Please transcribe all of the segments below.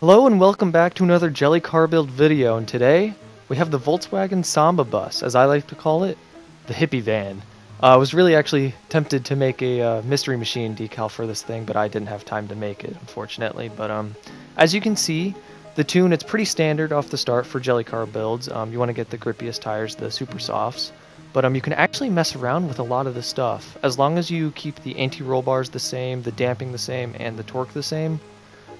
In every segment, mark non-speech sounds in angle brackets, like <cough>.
Hello and welcome back to another Jelly Car Build video and today we have the Volkswagen Samba bus, as I like to call it, the hippie van. Uh, I was really actually tempted to make a uh, Mystery Machine decal for this thing, but I didn't have time to make it, unfortunately. But um, as you can see, the tune, it's pretty standard off the start for Jelly Car builds. Um, you want to get the grippiest tires, the Super Softs. But um, you can actually mess around with a lot of the stuff. As long as you keep the anti-roll bars the same, the damping the same, and the torque the same,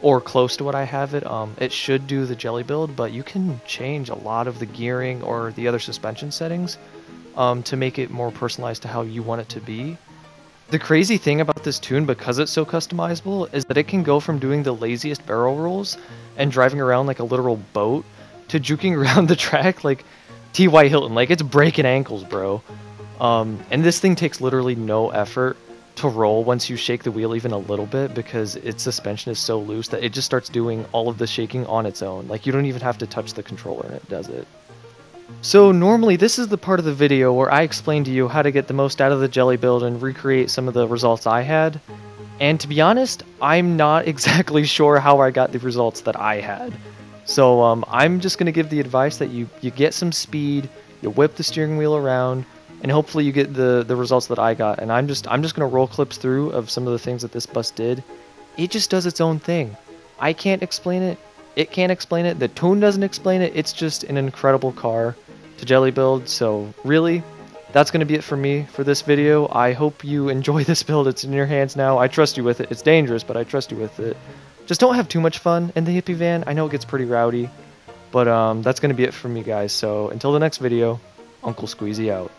or close to what I have it. Um, it should do the jelly build, but you can change a lot of the gearing or the other suspension settings um, to make it more personalized to how you want it to be. The crazy thing about this tune, because it's so customizable, is that it can go from doing the laziest barrel rolls and driving around like a literal boat to juking <laughs> around the track like T.Y. Hilton. Like, it's breaking ankles, bro. Um, and this thing takes literally no effort to roll once you shake the wheel even a little bit because its suspension is so loose that it just starts doing all of the shaking on its own. Like you don't even have to touch the controller and it does it. So normally this is the part of the video where I explain to you how to get the most out of the jelly build and recreate some of the results I had. And to be honest, I'm not <laughs> exactly sure how I got the results that I had. So um, I'm just going to give the advice that you, you get some speed, you whip the steering wheel around, and hopefully you get the the results that I got. And I'm just I'm just gonna roll clips through of some of the things that this bus did. It just does its own thing. I can't explain it. It can't explain it. The tune doesn't explain it. It's just an incredible car to jelly build. So really, that's going to be it for me for this video. I hope you enjoy this build. It's in your hands now. I trust you with it. It's dangerous, but I trust you with it. Just don't have too much fun in the hippie van. I know it gets pretty rowdy, but um, that's going to be it for me, guys. So until the next video, Uncle Squeezy out.